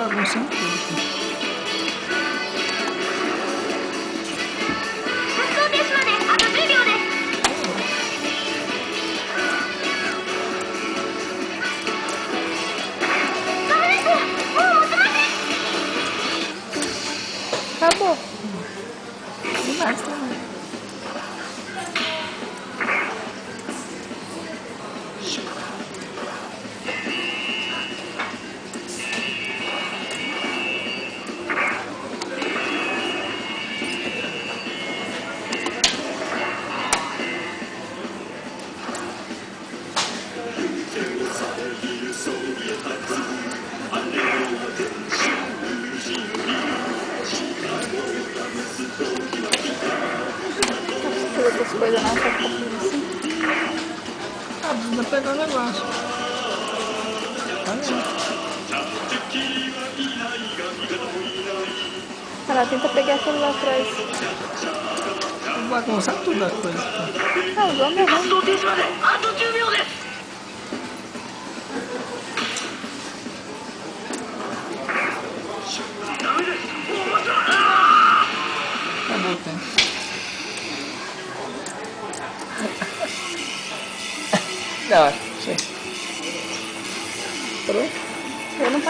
bagunçando tudo. 他不，你把这。Outras coisas não, só um pouquinho assim. Ah, precisa pegar o negócio. Olha. Olha lá, tenta pegar aquele lá atrás. Vou bagunçar tudo a coisa. aqui. Ah, vamos errar. Da hora. Pronto? Eu não